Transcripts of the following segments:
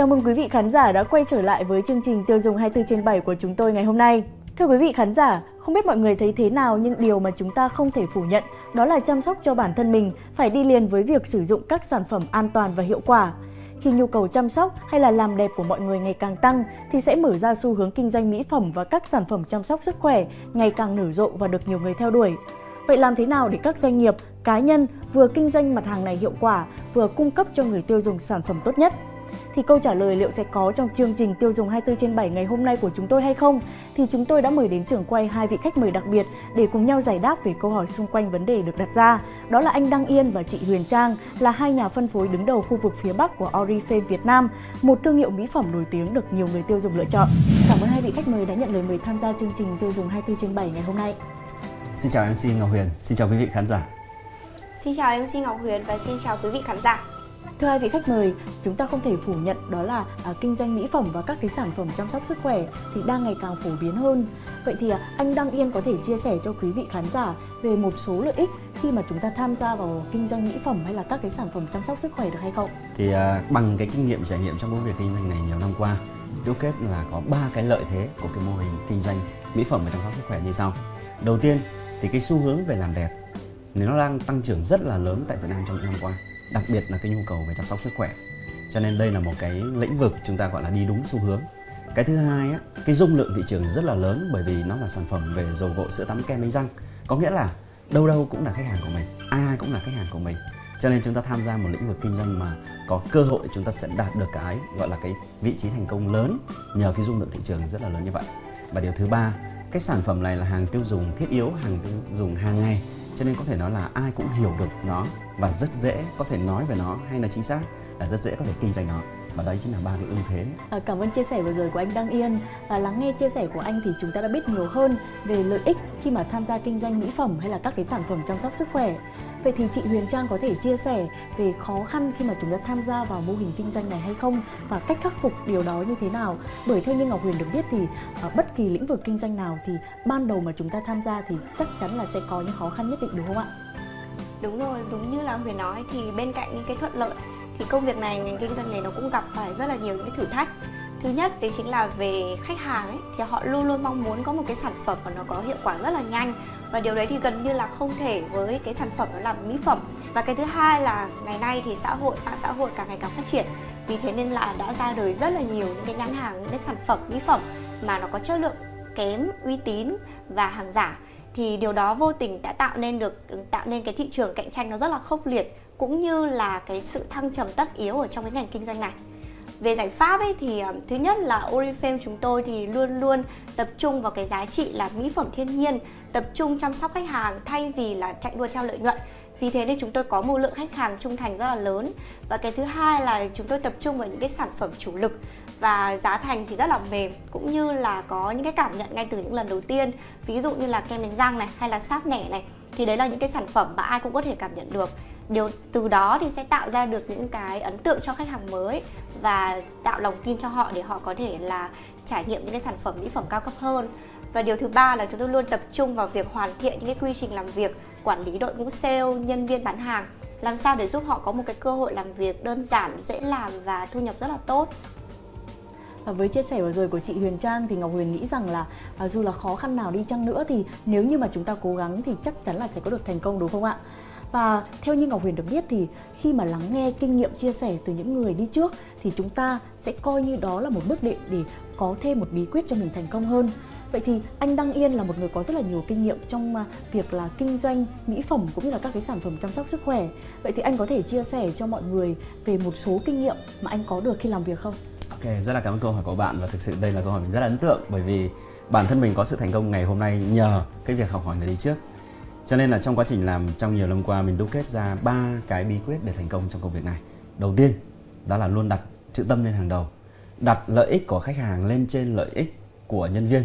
Chào mừng quý vị khán giả đã quay trở lại với chương trình tiêu dùng 24 trên 7 của chúng tôi ngày hôm nay. Thưa quý vị khán giả, không biết mọi người thấy thế nào nhưng điều mà chúng ta không thể phủ nhận đó là chăm sóc cho bản thân mình phải đi liền với việc sử dụng các sản phẩm an toàn và hiệu quả. Khi nhu cầu chăm sóc hay là làm đẹp của mọi người ngày càng tăng thì sẽ mở ra xu hướng kinh doanh mỹ phẩm và các sản phẩm chăm sóc sức khỏe ngày càng nở rộ và được nhiều người theo đuổi. Vậy làm thế nào để các doanh nghiệp, cá nhân vừa kinh doanh mặt hàng này hiệu quả, vừa cung cấp cho người tiêu dùng sản phẩm tốt nhất? Thì câu trả lời liệu sẽ có trong chương trình tiêu dùng 24 trên 7 ngày hôm nay của chúng tôi hay không thì chúng tôi đã mời đến trưởng quay hai vị khách mời đặc biệt để cùng nhau giải đáp về câu hỏi xung quanh vấn đề được đặt ra. Đó là anh Đăng Yên và chị Huyền Trang là hai nhà phân phối đứng đầu khu vực phía Bắc của Oriflame Việt Nam, một thương hiệu mỹ phẩm nổi tiếng được nhiều người tiêu dùng lựa chọn. Cảm ơn hai vị khách mời đã nhận lời mời tham gia chương trình tiêu dùng 24 trên 7 ngày hôm nay. Xin chào MC Ngọc Huyền, xin chào quý vị khán giả. Xin chào MC Ngọc Huyền và xin chào quý vị khán giả. Thưa hai vị khách mời, chúng ta không thể phủ nhận đó là à, kinh doanh mỹ phẩm và các cái sản phẩm chăm sóc sức khỏe thì đang ngày càng phổ biến hơn. Vậy thì à, anh Đăng Yên có thể chia sẻ cho quý vị khán giả về một số lợi ích khi mà chúng ta tham gia vào kinh doanh mỹ phẩm hay là các cái sản phẩm chăm sóc sức khỏe được hay không? Thì à, bằng cái kinh nghiệm trải nghiệm trong công việc kinh doanh này nhiều năm qua, đúc kết là có ba cái lợi thế của cái mô hình kinh doanh mỹ phẩm và chăm sóc sức khỏe như sau. Đầu tiên thì cái xu hướng về làm đẹp nó đang tăng trưởng rất là lớn tại Việt Nam trong những năm qua đặc biệt là cái nhu cầu về chăm sóc sức khỏe. Cho nên đây là một cái lĩnh vực chúng ta gọi là đi đúng xu hướng. Cái thứ hai á, cái dung lượng thị trường rất là lớn bởi vì nó là sản phẩm về dầu gội sữa tắm kem đánh răng. Có nghĩa là đâu đâu cũng là khách hàng của mình ai ai cũng là khách hàng của mình. Cho nên chúng ta tham gia một lĩnh vực kinh doanh mà có cơ hội chúng ta sẽ đạt được cái gọi là cái vị trí thành công lớn nhờ cái dung lượng thị trường rất là lớn như vậy. Và điều thứ ba cái sản phẩm này là hàng tiêu dùng thiết yếu hàng tiêu dùng hàng ngày cho nên có thể nói là ai cũng hiểu được nó và rất dễ có thể nói về nó hay là chính xác là rất dễ có thể kinh doanh nó và đấy chính là ba cái ưu thế. À, cảm ơn chia sẻ vừa rồi của anh Đăng Yên và lắng nghe chia sẻ của anh thì chúng ta đã biết nhiều hơn về lợi ích khi mà tham gia kinh doanh mỹ phẩm hay là các cái sản phẩm chăm sóc sức khỏe. Vậy thì chị Huyền Trang có thể chia sẻ về khó khăn khi mà chúng ta tham gia vào mô hình kinh doanh này hay không và cách khắc phục điều đó như thế nào? Bởi theo như Ngọc Huyền được biết thì ở bất kỳ lĩnh vực kinh doanh nào thì ban đầu mà chúng ta tham gia thì chắc chắn là sẽ có những khó khăn nhất định đúng không ạ? Đúng rồi, đúng như là Huyền nói thì bên cạnh những cái thuận lợi thì công việc này ngành kinh doanh này nó cũng gặp phải rất là nhiều những cái thử thách thứ nhất đấy chính là về khách hàng ấy thì họ luôn luôn mong muốn có một cái sản phẩm mà nó có hiệu quả rất là nhanh và điều đấy thì gần như là không thể với cái sản phẩm nó là mỹ phẩm. Và cái thứ hai là ngày nay thì xã hội, mạng xã hội càng ngày càng phát triển. Vì thế nên là đã ra đời rất là nhiều những cái nhãn hàng, những cái sản phẩm mỹ phẩm mà nó có chất lượng kém, uy tín và hàng giả. Thì điều đó vô tình đã tạo nên được, tạo nên cái thị trường cạnh tranh nó rất là khốc liệt, cũng như là cái sự thăng trầm tất yếu ở trong cái ngành kinh doanh này về giải pháp ấy thì um, thứ nhất là Oriflame chúng tôi thì luôn luôn tập trung vào cái giá trị là mỹ phẩm thiên nhiên, tập trung chăm sóc khách hàng thay vì là chạy đua theo lợi nhuận. Vì thế nên chúng tôi có một lượng khách hàng trung thành rất là lớn. Và cái thứ hai là chúng tôi tập trung vào những cái sản phẩm chủ lực và giá thành thì rất là mềm cũng như là có những cái cảm nhận ngay từ những lần đầu tiên. Ví dụ như là kem đánh răng này hay là sáp nẻ này thì đấy là những cái sản phẩm mà ai cũng có thể cảm nhận được điều từ đó thì sẽ tạo ra được những cái ấn tượng cho khách hàng mới và tạo lòng tin cho họ để họ có thể là trải nghiệm những cái sản phẩm mỹ phẩm cao cấp hơn và điều thứ ba là chúng tôi luôn tập trung vào việc hoàn thiện những cái quy trình làm việc quản lý đội ngũ sale nhân viên bán hàng làm sao để giúp họ có một cái cơ hội làm việc đơn giản dễ làm và thu nhập rất là tốt và với chia sẻ vừa rồi của chị Huyền Trang thì Ngọc Huyền nghĩ rằng là à, dù là khó khăn nào đi chăng nữa thì nếu như mà chúng ta cố gắng thì chắc chắn là sẽ có được thành công đúng không ạ? Và theo như Ngọc Huyền được biết thì khi mà lắng nghe kinh nghiệm chia sẻ từ những người đi trước thì chúng ta sẽ coi như đó là một bước đệm để có thêm một bí quyết cho mình thành công hơn. Vậy thì anh Đăng Yên là một người có rất là nhiều kinh nghiệm trong à, việc là kinh doanh mỹ phẩm cũng như là các cái sản phẩm chăm sóc sức khỏe. Vậy thì anh có thể chia sẻ cho mọi người về một số kinh nghiệm mà anh có được khi làm việc không? Ok, rất là cảm ơn câu hỏi của bạn và thực sự đây là câu hỏi mình rất là ấn tượng bởi vì bản thân mình có sự thành công ngày hôm nay nhờ cái việc học hỏi người đi trước cho nên là trong quá trình làm, trong nhiều năm qua mình đúc kết ra ba cái bí quyết để thành công trong công việc này. Đầu tiên, đó là luôn đặt chữ tâm lên hàng đầu. Đặt lợi ích của khách hàng lên trên lợi ích của nhân viên.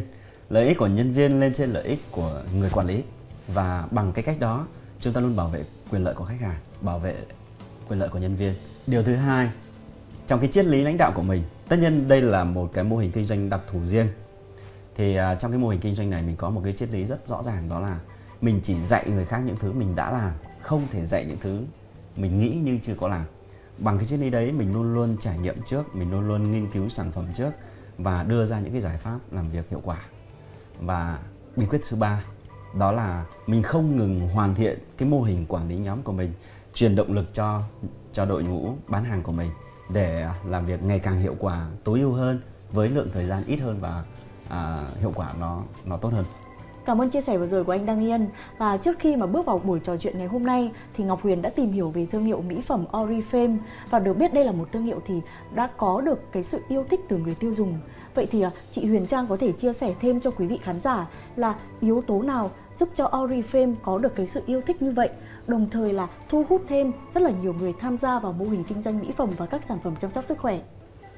Lợi ích của nhân viên lên trên lợi ích của người quản lý. Và bằng cái cách đó, chúng ta luôn bảo vệ quyền lợi của khách hàng, bảo vệ quyền lợi của nhân viên. Điều thứ hai, trong cái triết lý lãnh đạo của mình, tất nhiên đây là một cái mô hình kinh doanh đặc thù riêng. Thì à, trong cái mô hình kinh doanh này mình có một cái triết lý rất rõ ràng, đó là mình chỉ dạy người khác những thứ mình đã làm không thể dạy những thứ mình nghĩ như chưa có làm. Bằng cái triết lý đấy mình luôn luôn trải nghiệm trước mình luôn luôn nghiên cứu sản phẩm trước và đưa ra những cái giải pháp làm việc hiệu quả. Và bí quyết thứ ba đó là mình không ngừng hoàn thiện cái mô hình quản lý nhóm của mình truyền động lực cho cho đội ngũ bán hàng của mình để làm việc ngày càng hiệu quả tối ưu hơn với lượng thời gian ít hơn và à, hiệu quả nó nó tốt hơn. Cảm ơn chia sẻ vừa rồi của anh Đăng Yên. Và trước khi mà bước vào buổi trò chuyện ngày hôm nay thì Ngọc Huyền đã tìm hiểu về thương hiệu mỹ phẩm Oriflame và được biết đây là một thương hiệu thì đã có được cái sự yêu thích từ người tiêu dùng. Vậy thì à, chị Huyền Trang có thể chia sẻ thêm cho quý vị khán giả là yếu tố nào giúp cho Oriflame có được cái sự yêu thích như vậy, đồng thời là thu hút thêm rất là nhiều người tham gia vào mô hình kinh doanh mỹ phẩm và các sản phẩm chăm sóc sức khỏe.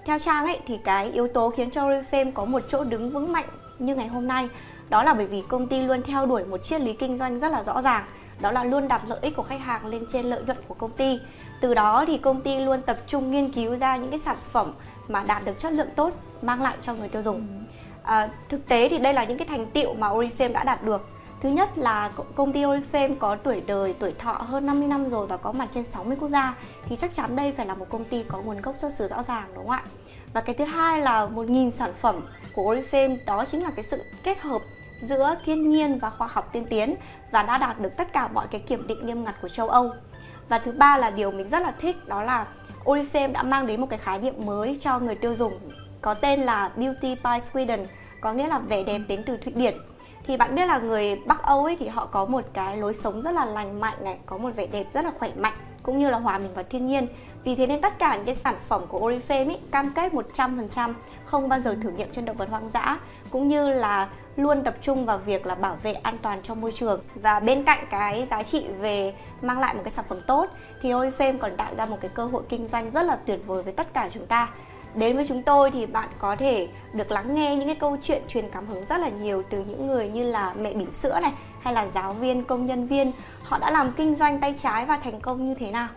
Theo Trang ấy thì cái yếu tố khiến cho Oriflame có một chỗ đứng vững mạnh như ngày hôm nay đó là bởi vì công ty luôn theo đuổi một triết lý kinh doanh rất là rõ ràng. Đó là luôn đặt lợi ích của khách hàng lên trên lợi nhuận của công ty. Từ đó thì công ty luôn tập trung nghiên cứu ra những cái sản phẩm mà đạt được chất lượng tốt mang lại cho người tiêu dùng. À, thực tế thì đây là những cái thành tiệu mà Oriflame đã đạt được. Thứ nhất là công ty Oriflame có tuổi đời, tuổi thọ hơn 50 năm rồi và có mặt trên 60 quốc gia. Thì chắc chắn đây phải là một công ty có nguồn gốc xuất xứ rõ ràng đúng không ạ? Và cái thứ hai là 1.000 sản phẩm của Oriflame đó chính là cái sự kết hợp giữa thiên nhiên và khoa học tiên tiến và đã đạt được tất cả mọi cái kiểm định nghiêm ngặt của châu Âu. Và thứ ba là điều mình rất là thích đó là Oriflame đã mang đến một cái khái niệm mới cho người tiêu dùng có tên là Beauty by Sweden, có nghĩa là vẻ đẹp đến từ Thụy Điển. Thì bạn biết là người Bắc Âu ấy thì họ có một cái lối sống rất là lành mạnh này, có một vẻ đẹp rất là khỏe mạnh cũng như là hòa mình vào thiên nhiên. Vì thế nên tất cả những cái sản phẩm của Oriflame ấy cam kết 100% không bao giờ thử nghiệm trên động vật hoang dã, cũng như là luôn tập trung vào việc là bảo vệ an toàn cho môi trường và bên cạnh cái giá trị về mang lại một cái sản phẩm tốt, thì Oriflame còn tạo ra một cái cơ hội kinh doanh rất là tuyệt vời với tất cả chúng ta đến với chúng tôi thì bạn có thể được lắng nghe những cái câu chuyện truyền cảm hứng rất là nhiều từ những người như là mẹ bỉm sữa này, hay là giáo viên, công nhân viên họ đã làm kinh doanh tay trái và thành công như thế nào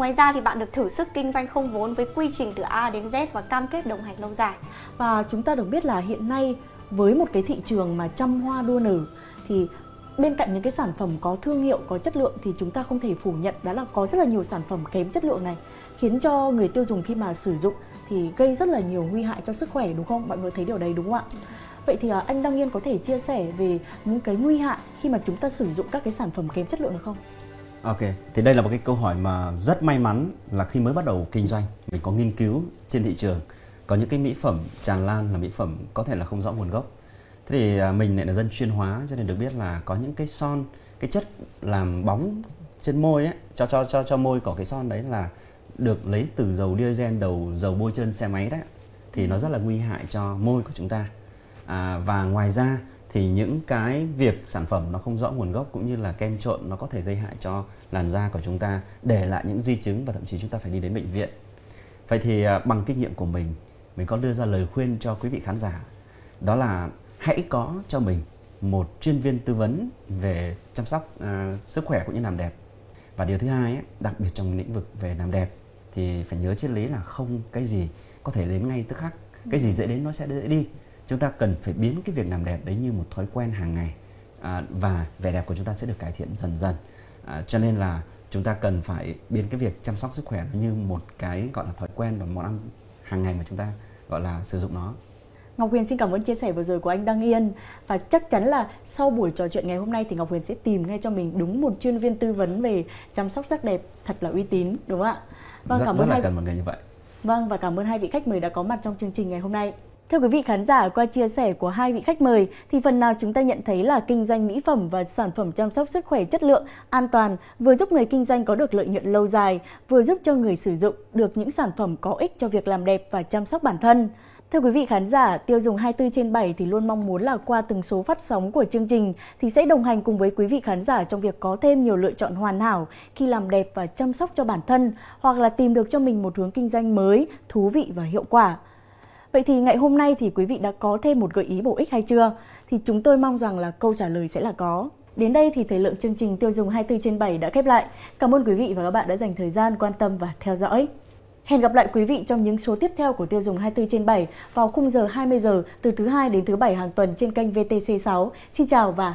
Ngoài ra thì bạn được thử sức kinh doanh không vốn với quy trình từ A đến Z và cam kết đồng hành lâu dài. Và chúng ta được biết là hiện nay với một cái thị trường mà trăm hoa đua nở, thì bên cạnh những cái sản phẩm có thương hiệu, có chất lượng thì chúng ta không thể phủ nhận đó là có rất là nhiều sản phẩm kém chất lượng này, khiến cho người tiêu dùng khi mà sử dụng thì gây rất là nhiều nguy hại cho sức khỏe đúng không? Mọi người thấy điều đấy đúng không ạ? Vậy thì à, anh đăng yên có thể chia sẻ về những cái nguy hại khi mà chúng ta sử dụng các cái sản phẩm kém chất lượng được không? Ok, thì đây là một cái câu hỏi mà rất may mắn là khi mới bắt đầu kinh doanh mình có nghiên cứu trên thị trường có những cái mỹ phẩm tràn lan là mỹ phẩm có thể là không rõ nguồn gốc. Thế thì à, mình lại là dân chuyên hóa cho nên được biết là có những cái son cái chất làm bóng trên môi ấy cho cho cho cho môi có cái son đấy là được lấy từ dầu diesel đầu dầu bôi trơn xe máy đấy thì nó rất là nguy hại cho môi của chúng ta. À, và ngoài ra thì những cái việc sản phẩm nó không rõ nguồn gốc cũng như là kem trộn nó có thể gây hại cho làn da của chúng ta để lại những di chứng và thậm chí chúng ta phải đi đến bệnh viện. Vậy thì à, bằng kinh nghiệm của mình mình có đưa ra lời khuyên cho quý vị khán giả đó là hãy có cho mình một chuyên viên tư vấn về chăm sóc à, sức khỏe cũng như làm đẹp. Và điều thứ hai ấy, đặc biệt trong lĩnh vực về làm đẹp thì phải nhớ triết lý là không cái gì có thể đến ngay tức khắc. Cái gì dễ đến nó sẽ dễ đi. Chúng ta cần phải biến cái việc làm đẹp đấy như một thói quen hàng ngày. À, và vẻ đẹp của chúng ta sẽ được cải thiện dần dần. À, cho nên là chúng ta cần phải biến cái việc chăm sóc sức khỏe như một cái gọi là thói quen và món ăn hàng ngày mà chúng ta gọi là sử dụng nó. Ngọc Huyền xin cảm ơn chia sẻ vừa rồi của anh Đăng Yên và chắc chắn là sau buổi trò chuyện ngày hôm nay thì Ngọc Huyền sẽ tìm ngay cho mình đúng một chuyên viên tư vấn về chăm sóc sắc đẹp thật là uy tín đúng không ạ? Vâng, rất, cảm ơn rất là hai... cần một người như vậy. Vâng và cảm ơn hai vị khách mời đã có mặt trong chương trình ngày hôm nay. Thưa quý vị khán giả, qua chia sẻ của hai vị khách mời thì phần nào chúng ta nhận thấy là kinh doanh mỹ phẩm và sản phẩm chăm sóc sức khỏe chất lượng, an toàn vừa giúp người kinh doanh có được lợi nhuận lâu dài, vừa giúp cho người sử dụng được những sản phẩm có ích cho việc làm đẹp và chăm sóc bản thân. Thưa quý vị khán giả, tiêu dùng 24 trên 7 thì luôn mong muốn là qua từng số phát sóng của chương trình thì sẽ đồng hành cùng với quý vị khán giả trong việc có thêm nhiều lựa chọn hoàn hảo khi làm đẹp và chăm sóc cho bản thân hoặc là tìm được cho mình một hướng kinh doanh mới, thú vị và hiệu quả. Vậy thì ngày hôm nay thì quý vị đã có thêm một gợi ý bổ ích hay chưa? Thì chúng tôi mong rằng là câu trả lời sẽ là có. Đến đây thì thời lượng chương trình tiêu dùng 24 trên 7 đã khép lại. Cảm ơn quý vị và các bạn đã dành thời gian quan tâm và theo dõi. Hẹn gặp lại quý vị trong những số tiếp theo của Tiêu dùng 24 trên 7 vào khung giờ 20 giờ từ thứ hai đến thứ bảy hàng tuần trên kênh VTC6. Xin chào và